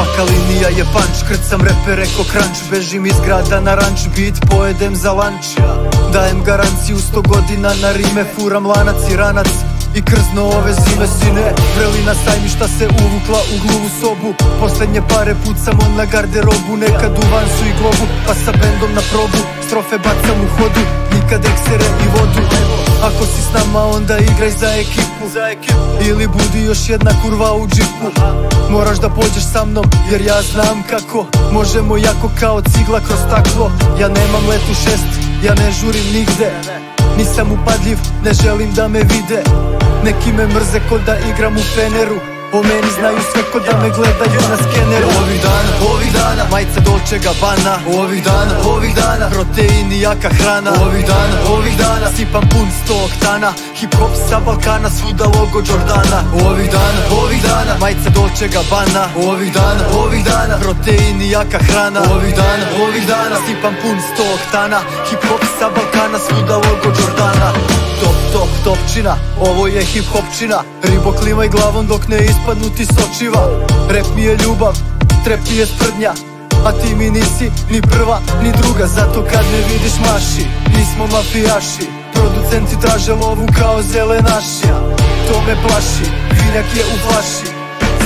Svaka linija je punch, krcam repere ko crunch Bežim iz grada na ranč, beat pojedem za lunch Dajem garanciju sto godina na rime Furam lanac i ranac i krzno ove zime sine. Vreli na sajmišta se uvukla u gluvu sobu. Posljednje pare pucamo na garderobu Nekad u vansu i globu Pa sa bendom na probu. Strofe bacam u hodu Nikad eksere i vodu Ako si s nama onda igraj za ekipu. Ili budi još jedna kurva u džipu. Moraš da pođeš sa mnom jer ja znam kako. Možemo jako kao cigla kroz takvo Ja nemam letu šest, ja ne žurim nigde. Nisam upadljiv, ne želim da me vide. Neki me mrze ko da igram u Feneru O meni znaju sve ko da me gledaju na skeneru. Ovih dana, ovih dana, majica Dolce Gabbana Ovih dana, ovih dana, proteini jaka hrana. Ovih dana, ovih dana, sipam pun sto oktana. Hip hop sa Balkana, svuda logo Jordana. Ovih dana, ovih dana, majica Dolce Gabbana Ovih dana, ovih dana, proteini jaka hrana. Ovih dana, ovih dana, sipam pun sto oktana. Hip hop sa Balkana, svuda logo Jordana Top, top, topčina, ovo je hip hopčina Ribo klimaj glavom dok ne ispadnu ti sočiva Rap mi je ljubav, trep mi je sprdnja. A ti mi nisi ni prva ni druga Zato kad me vidiš maši, nismo mafijaši Producenti traže lovu kao zelenaši. To me plaši, vinjak je u flaši.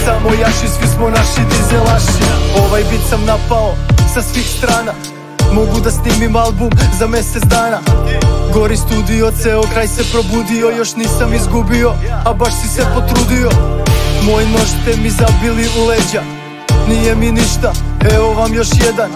Samo jaši, svi smo naši dizelaši. Ovaj bit sam napao sa svih strana Mogu da snimim album za mjesec dana. Gori studio, ceo kraj se probudio Još nisam izgubio, a baš si se potrudio. Moj nož ste mi zabili u leđa Nije mi ništa, evo vam još jedan.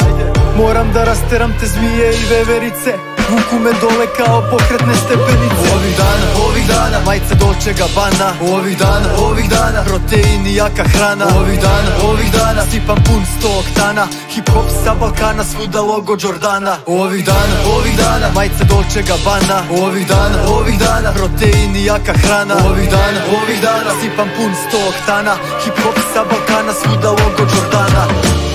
Moram da rasteram te zmije i veverice Vuku me dole kao pokretne stepenice. Ovih dana, ovih dana, majica Dolce Gabbana Ovih dana, ovih dana, proteini jaka hrana. Ovih dana, ovih dana, sipam pun sto oktana. Hip hop sa Balkana, svuda logo Jordana. Ovih dana, ovih dana, majica Dolce Gabbana Ovih dana, ovih dana, proteini jaka hrana. Ovih dana, ovih dana, sipam pun sto oktana. Hip hop sa Balkana, svuda logo Jordana